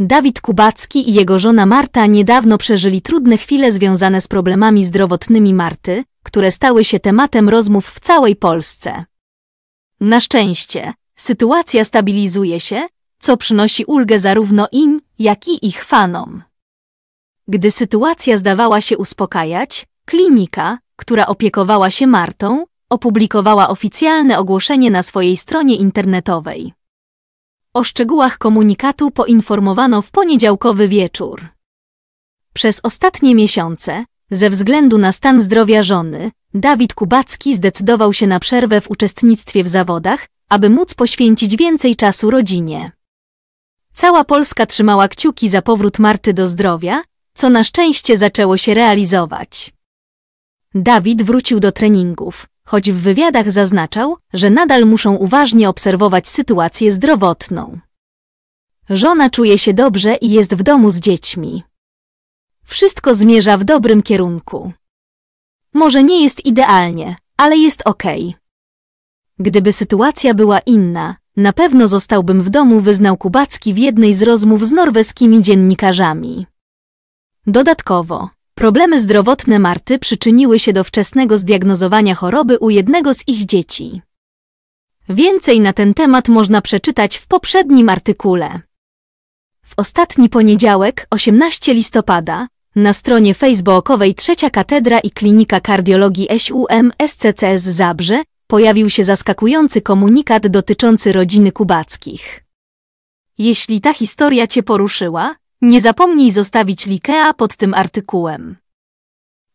Dawid Kubacki i jego żona Marta niedawno przeżyli trudne chwile związane z problemami zdrowotnymi Marty, które stały się tematem rozmów w całej Polsce. Na szczęście, sytuacja stabilizuje się, co przynosi ulgę zarówno im, jak i ich fanom. Gdy sytuacja zdawała się uspokajać, klinika, która opiekowała się Martą, opublikowała oficjalne ogłoszenie na swojej stronie internetowej. O szczegółach komunikatu poinformowano w poniedziałkowy wieczór. Przez ostatnie miesiące, ze względu na stan zdrowia żony, Dawid Kubacki zdecydował się na przerwę w uczestnictwie w zawodach, aby móc poświęcić więcej czasu rodzinie. Cała Polska trzymała kciuki za powrót Marty do zdrowia, co na szczęście zaczęło się realizować. Dawid wrócił do treningów, choć w wywiadach zaznaczał, że nadal muszą uważnie obserwować sytuację zdrowotną. Żona czuje się dobrze i jest w domu z dziećmi. Wszystko zmierza w dobrym kierunku. Może nie jest idealnie, ale jest ok. Gdyby sytuacja była inna, na pewno zostałbym w domu, wyznał Kubacki w jednej z rozmów z norweskimi dziennikarzami. Dodatkowo, problemy zdrowotne Marty przyczyniły się do wczesnego zdiagnozowania choroby u jednego z ich dzieci. Więcej na ten temat można przeczytać w poprzednim artykule. W ostatni poniedziałek, 18 listopada, na stronie facebookowej Trzecia Katedra i Klinika Kardiologii SUM SCCS Zabrze pojawił się zaskakujący komunikat dotyczący rodziny Kubackich. Jeśli ta historia Cię poruszyła, nie zapomnij zostawić likea pod tym artykułem.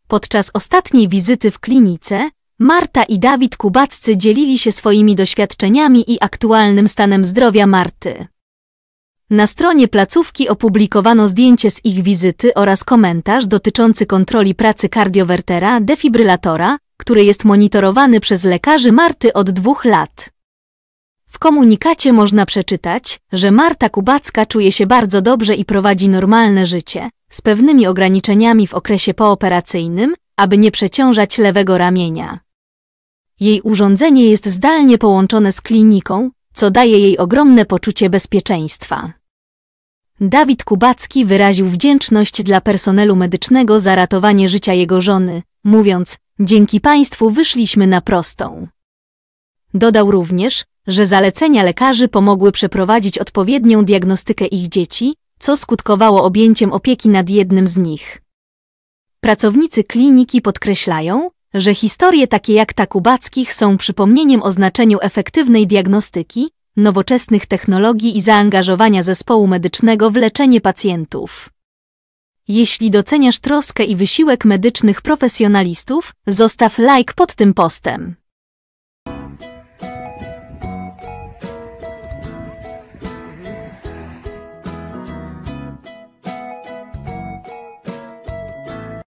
Podczas ostatniej wizyty w klinice, Marta i Dawid Kubaccy dzielili się swoimi doświadczeniami i aktualnym stanem zdrowia Marty. Na stronie placówki opublikowano zdjęcie z ich wizyty oraz komentarz dotyczący kontroli pracy kardiowertera defibrylatora, który jest monitorowany przez lekarzy Marty od dwóch lat. W komunikacie można przeczytać, że Marta Kubacka czuje się bardzo dobrze i prowadzi normalne życie, z pewnymi ograniczeniami w okresie pooperacyjnym, aby nie przeciążać lewego ramienia. Jej urządzenie jest zdalnie połączone z kliniką, co daje jej ogromne poczucie bezpieczeństwa. Dawid Kubacki wyraził wdzięczność dla personelu medycznego za ratowanie życia jego żony, mówiąc, dzięki Państwu wyszliśmy na prostą. Dodał również, że zalecenia lekarzy pomogły przeprowadzić odpowiednią diagnostykę ich dzieci, co skutkowało objęciem opieki nad jednym z nich. Pracownicy kliniki podkreślają, że historie takie jak ta Kubackich są przypomnieniem o znaczeniu efektywnej diagnostyki, nowoczesnych technologii i zaangażowania zespołu medycznego w leczenie pacjentów. Jeśli doceniasz troskę i wysiłek medycznych profesjonalistów, zostaw like pod tym postem.